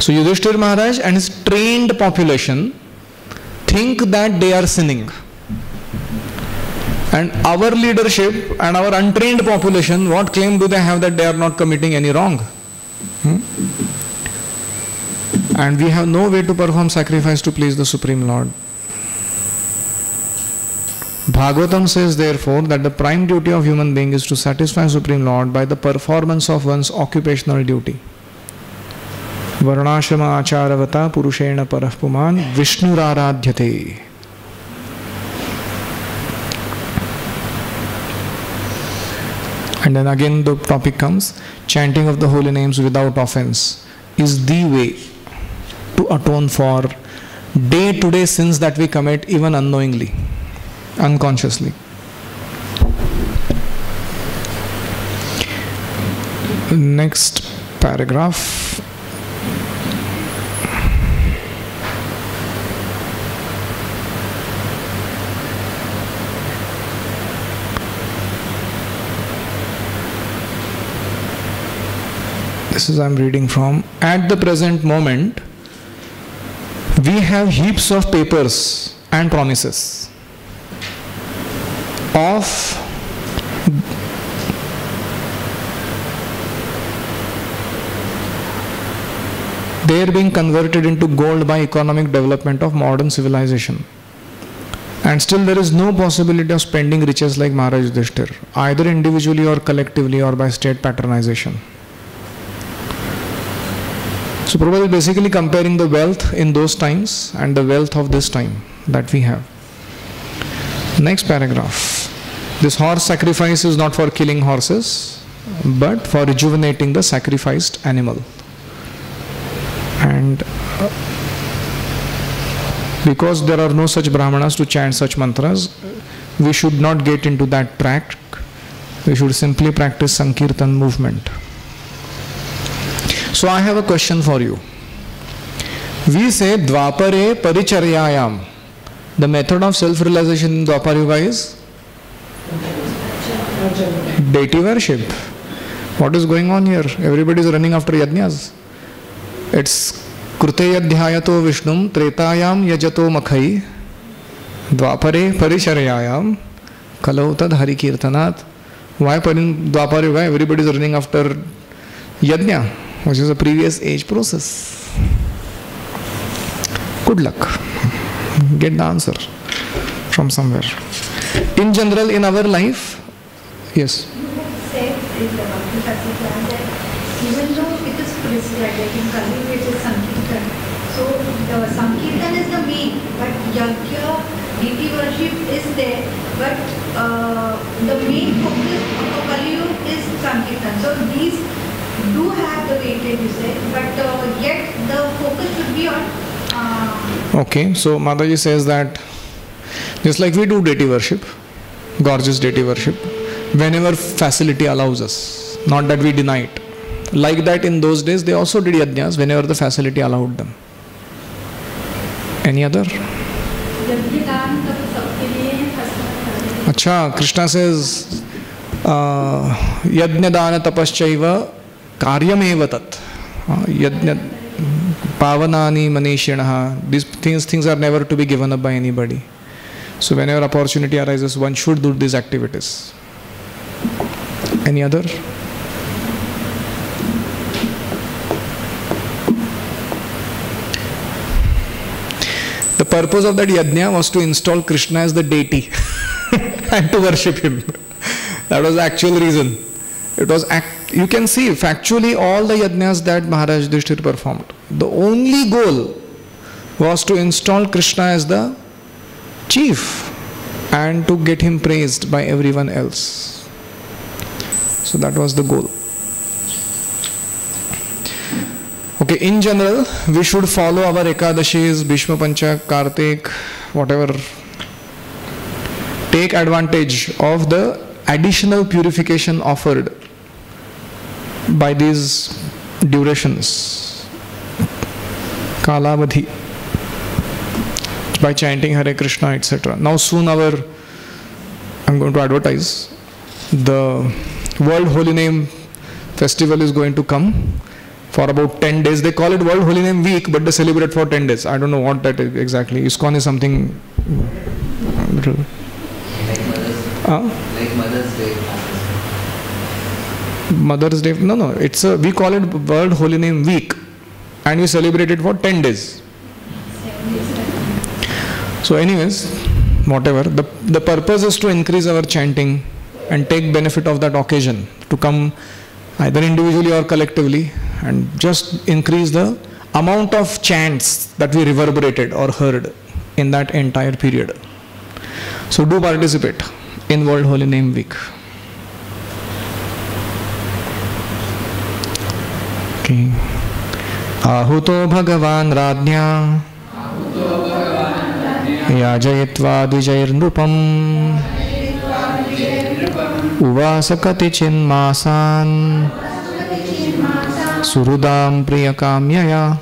So Yudhishthir Maharaj and his trained population think that they are sinning. And our leadership and our untrained population, what claim do they have that they are not committing any wrong? Hmm? And we have no way to perform sacrifice to please the Supreme Lord. Bhagavatam says therefore that the prime duty of human being is to satisfy Supreme Lord by the performance of one's occupational duty. वर्णाश्रम आचारवता पुरुषेण पर पुमान विष्णुराराध्य थे and then again the topic comes chanting of the holy names without offence is the way to atone for day to day sins that we commit even unknowingly unconsciously next paragraph This is I'm reading from. At the present moment, we have heaps of papers and promises of they are being converted into gold by economic development of modern civilization. And still there is no possibility of spending riches like Maharaj Yudhishthir, either individually or collectively or by state patronization. So Prabhupada is basically comparing the wealth in those times and the wealth of this time that we have. Next paragraph. This horse sacrifice is not for killing horses, but for rejuvenating the sacrificed animal. And uh, because there are no such brahmanas to chant such mantras, we should not get into that track. We should simply practice Sankirtan movement. So I have a question for you. We say Dwapare Paricharyayam. The method of self-realization in Dwapar Yuga is deity worship. What is going on here? Everybody is running after yajnas. It's Vishnum Tretayam yajato makhai Dwapare Parisharayayam Kalau tad Hari Kirtanat. Why in Dwapar Yuga everybody is running after yajna, which is a previous age process? Good luck. Get the answer from somewhere. In general, in our life, Yes. Even though it is prescribed, in Kali it is Sankirtan, so the Sankirtan is the main, but Yajna, deity worship is there, but uh, the main focus of Kali is Sankirtan. So these do have the weightage, you said, but uh, yet the focus should be on. Uh, okay, so Mataji says that just like we do deity worship, gorgeous deity worship, whenever facility allows us, not that we deny it. Like that in those days, they also did yajnas whenever the facility allowed them. Any other? Acha, Krishna says, yajna dana tapaschaiva karyameva tat. Yajna pavanani manishinaha. These things, things are never to be given up by anybody. So whenever opportunity arises, one should do these activities. Any other? The purpose of that yajna was to install Krishna as the deity and to worship him. that was the actual reason. It was act, you can see factually all the yajnas that Maharaj Yudhishthir performed. The only goal was to install Krishna as the chief and to get him praised by everyone else. So that was the goal. Okay, in general, we should follow our Ekadashis, Bhishma Panchak, Kartik, whatever. Take advantage of the additional purification offered by these durations. Kalavadhi. By chanting Hare Krishna, etc. Now, soon our, I'm going to advertise, the World Holy Name Festival is going to come for about 10 days. They call it World Holy Name Week, but they celebrate for 10 days. I don't know what that is exactly. ISKCON is something. Like Mother's, Uh, like Mother's Day. Mother's Day. No, no. It's a, we call it World Holy Name Week, and we celebrate it for 10 days. So, anyways, whatever. The, the purpose is to increase our chanting and take benefit of that occasion to come either individually or collectively and just increase the amount of chants that we reverberated or heard in that entire period. So, do participate in World Holy Name Week. Okay. आहुतो भगवान् राज्ञा। याजयित्वा द्विजैर्नृपम्। उवास कतिचिन्मासान् सुहृदां प्रियकाम्यया।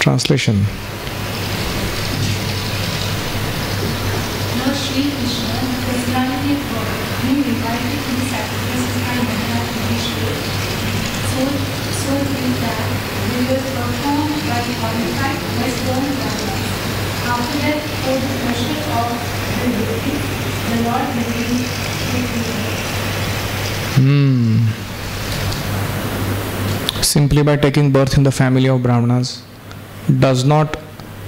Translation After that, for the of the the Lord Hmm. Simply by taking birth in the family of Brahmanas does not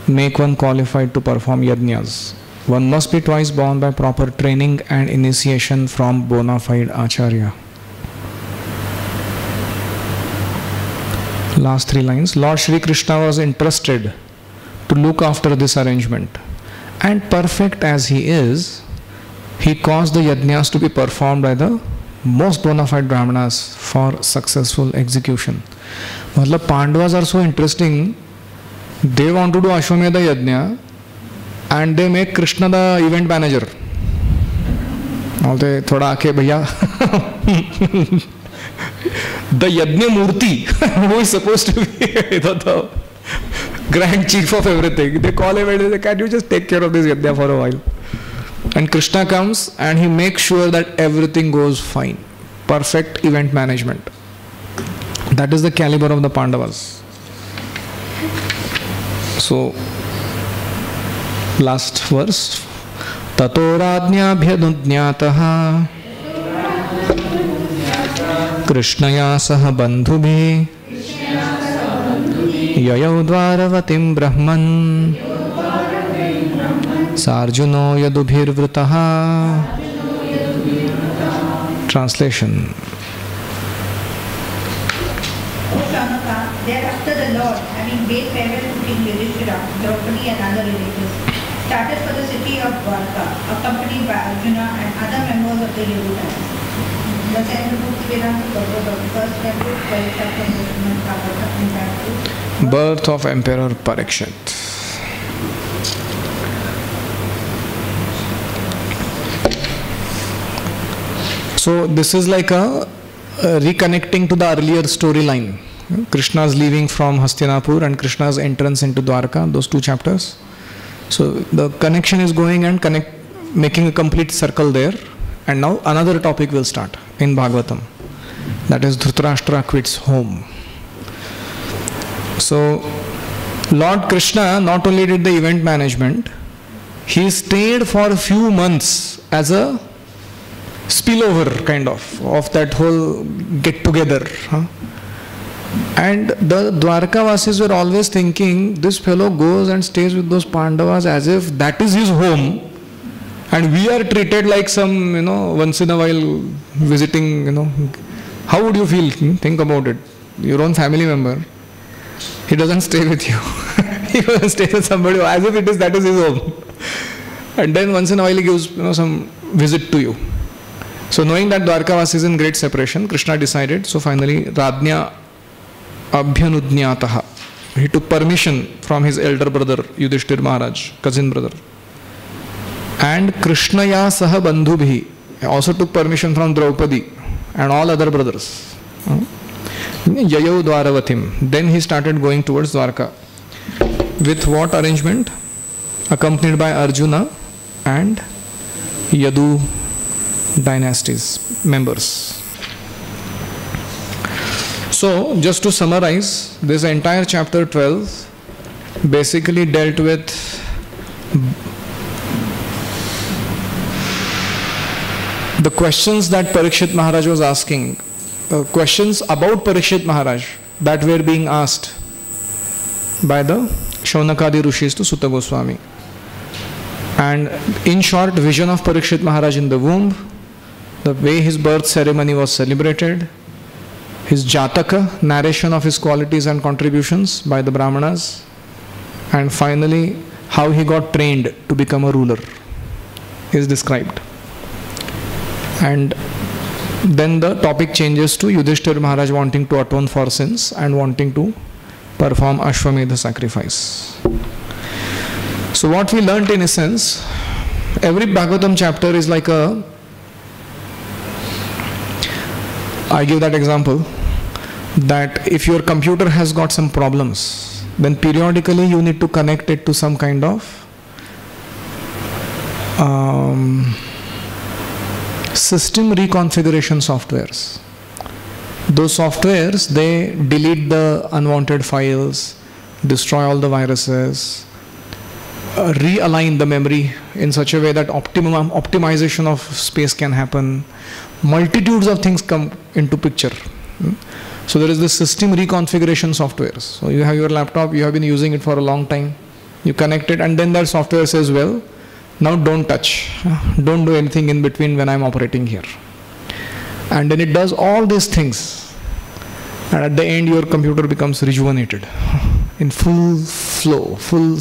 make one qualified to perform yajnas. One must be twice born by proper training and initiation from bona fide acharya. Last three lines Lord Sri Krishna was entrusted to look after this arrangement, and perfect as he is, he caused the yajnas to be performed by the most bona fide brahmanas for successful execution. मतलब Pandavas are so interesting. They want to do Ashwamedha Yajna and they make Krishna the event manager. बोलते थोड़ा आके भैया the Yajna Murti who is supposed to be the, the grand chief of everything. They call him and they say, Can you just take care of this Yajna for a while? And Krishna comes and he makes sure that everything goes fine. Perfect event management. That is the caliber of the Pandavas. So, last verse. ततो राज्ञाभ्यनुज्ञातः कृष्णया सह बन्धुभिः ययौ द्वारवतीं ब्रह्मन् सार्जुनो यदुभिर्वृतः Translation started for the city of Dwarka, accompanied by Arjuna and other members of the Yodhas. Birth of Emperor Parikshit. So this is like a, a reconnecting to the earlier storyline. Krishna's leaving from Hastinapur and Krishna's entrance into Dwarka, those two chapters. So the connection is going and connect, making a complete circle there. And now another topic will start in Bhagavatam. That is Dhritarashtra quits home. So, Lord Krishna not only did the event management, he stayed for a few months as a spillover kind of of that whole get together. Huh? And the Dwarkavasis were always thinking this fellow goes and stays with those Pandavas as if that is his home, and we are treated like some, you know, once in a while visiting, you know. How would you feel? Hmm? Think about it. Your own family member he doesn't stay with you. he goes and stays with somebody as if it is that is his home. And then once in a while he gives you know some visit to you. So knowing that Dwarkavasi is in great separation, Krishna decided, so finally Radnya Abhyanudnyataha. He took permission from his elder brother Yudhishthir Maharaj, cousin brother. And Krishnaya Saha Bandhubhi also took permission from Draupadi and all other brothers. Hmm? Yayo Dwaravatim. Then he started going towards Dwarka. With what arrangement? Accompanied by Arjuna and Yadu dynasties members. So, just to summarize, this entire chapter 12 basically dealt with the questions that Parikshit Maharaj was asking, uh, questions about Parikshit Maharaj that were being asked by the Shaunakadi Rishis to Suta Goswami. And in short, vision of Parikshit Maharaj in the womb, the way his birth ceremony was celebrated, his Jataka, narration of his qualities and contributions by the Brahmanas, and finally, how he got trained to become a ruler is described. And then the topic changes to Yudhishthir Maharaj wanting to atone for sins and wanting to perform Ashwamedha sacrifice. So, what we learnt in essence, every Bhagavatam chapter is like a I give that example that if your computer has got some problems, then periodically you need to connect it to some kind of um, system reconfiguration softwares. Those softwares they delete the unwanted files, destroy all the viruses, uh, realign the memory in such a way that optimum optimization of space can happen. Multitudes of things come into picture. So there is this system reconfiguration software. So you have your laptop you have been using it for a long time. You connect it and then that software says well now don't touch don't do anything in between when i'm operating here and then it does all these things and at the end your computer becomes rejuvenated in full flow full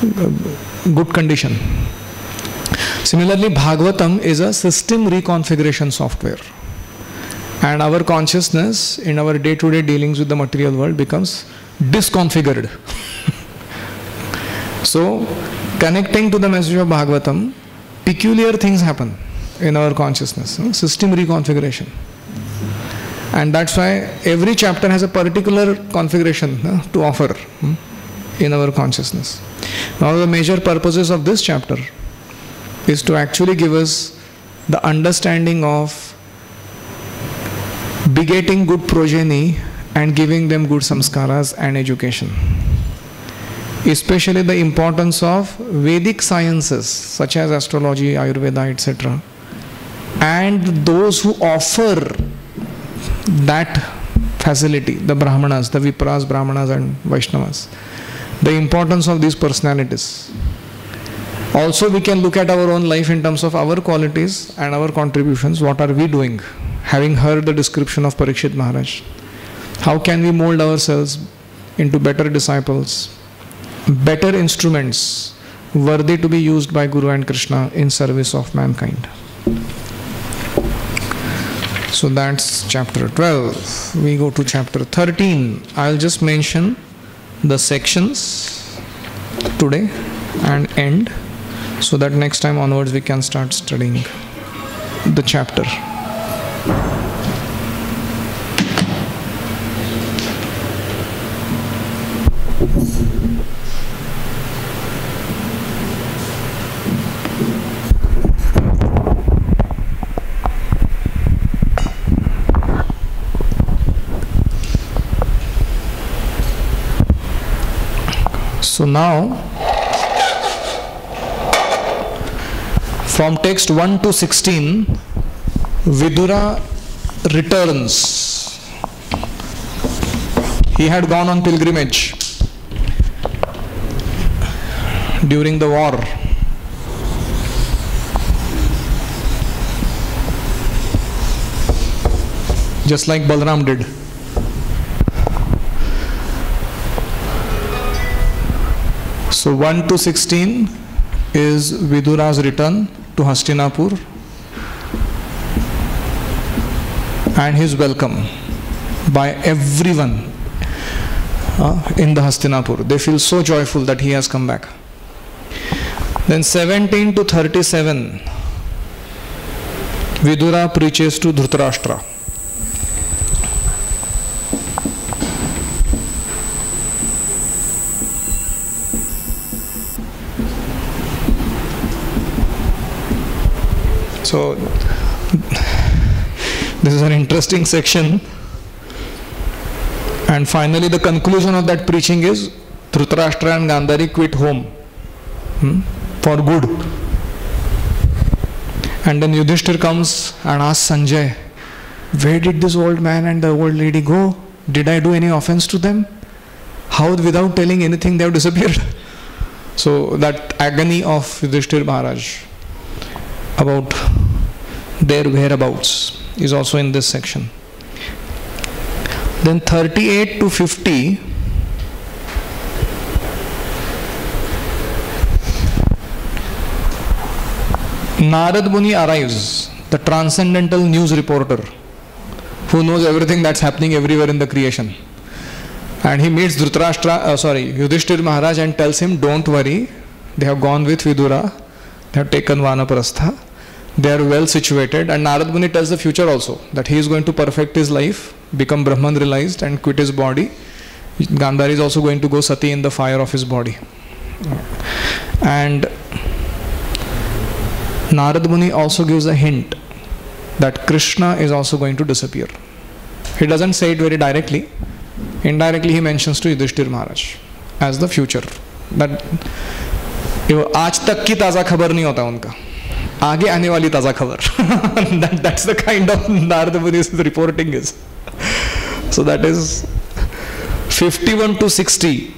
uh, good condition. Similarly, Bhagavatam is a system reconfiguration software. And our consciousness in our day to day dealings with the material world becomes disconfigured. so, connecting to the message of Bhagavatam, peculiar things happen in our consciousness, system reconfiguration. And that's why every chapter has a particular configuration to offer hmm, in our consciousness. Now, the major purposes of this chapter is to actually give us the understanding of begetting good progeny and giving them good samskaras and education. Especially the importance of Vedic sciences such as astrology, Ayurveda, etc. And those who offer that facility, the Brahmanas, the Vipras, Brahmanas, and Vaishnavas the importance of these personalities. Also, we can look at our own life in terms of our qualities and our contributions. What are we doing? Having heard the description of Parikshit Maharaj, how can we mold ourselves into better disciples, better instruments worthy to be used by Guru and Krishna in service of mankind? So that's chapter 12. We go to chapter 13. I'll just mention the sections today and end so that next time onwards we can start studying the chapter. So now, from text 1 to 16, Vidura returns. He had gone on pilgrimage during the war. Just like Balram did. So 1 to 16 is Vidura's return to Hastinapur and he is welcome by everyone uh, in the Hastinapur. They feel so joyful that he has come back. Then 17 to 37, Vidura preaches to Dhritarashtra. So, this is an interesting section. And finally, the conclusion of that preaching is Dhritarashtra and Gandhari quit home hmm, for good. And then Yudhishthir comes and asks Sanjay, Where did this old man and the old lady go? Did I do any offense to them? How, without telling anything, they have disappeared? So, that agony of Yudhishthir Maharaj about their whereabouts is also in this section. Then 38 to 50 Narad Muni arrives, the transcendental news reporter who knows everything that's happening everywhere in the creation. And he meets Dhritarashtra, uh, sorry, Yudhishthir Maharaj and tells him, Don't worry, they have gone with Vidura, they have taken Vanaprastha, they are well situated. And Narad Muni tells the future also that he is going to perfect his life, become Brahman realized, and quit his body. Gandhari is also going to go sati in the fire of his body. And Narad Muni also gives a hint that Krishna is also going to disappear. He doesn't say it very directly. Indirectly, he mentions to Yudhishthir Maharaj as the future. That ये आज तक की ताज़ा खबर नहीं होता उनका आगे आने वाली ताज़ा खबर that, that's the kind of Narad Muni's reporting is. So that is 51 to 60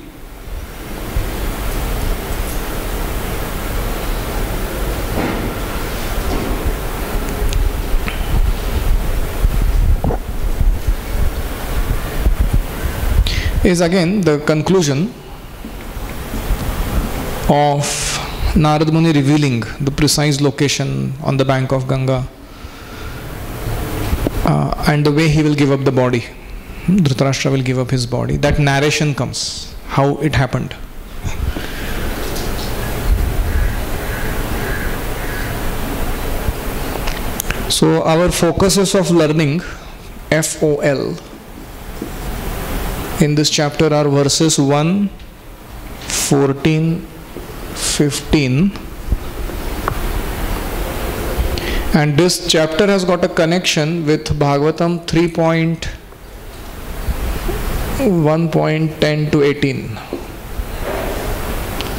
is again the conclusion of Narad Muni revealing the precise location on the bank of Ganga uh, and the way he will give up the body. Dhritarashtra will give up his body. That narration comes, how it happened. So, our focuses of learning, FOL, in this chapter are verses 1, 14, 15. And this chapter has got a connection with Bhagavatam 3.1.10 to 18.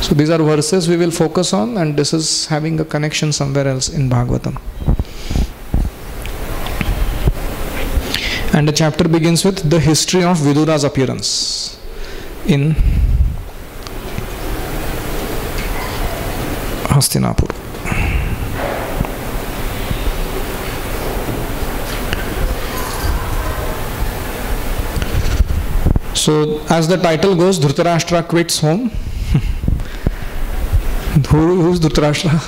So these are verses we will focus on, and this is having a connection somewhere else in Bhagavatam. And the chapter begins with the history of Vidura's appearance in So, as the title goes, Dhritarashtra quits home. Who, who's Dhritarashtra?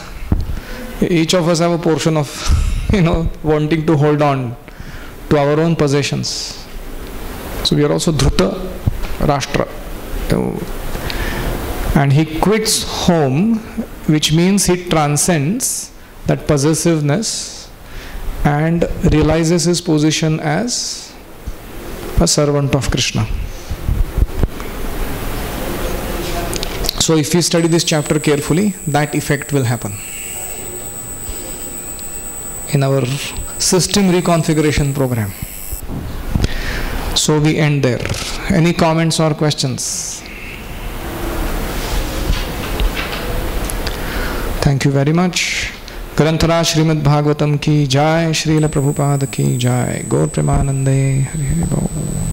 Each of us have a portion of, you know, wanting to hold on to our own possessions. So we are also Dhruta Rashtra. And he quits home, which means he transcends that possessiveness and realizes his position as a servant of Krishna. So, if we study this chapter carefully, that effect will happen in our system reconfiguration program. So we end there. Any comments or questions? Thank you very much Granthraj Shrimad Bhagavatam की जय श्रील प्रभुपाद की जय गौर प्रेमानंदे हरि हरि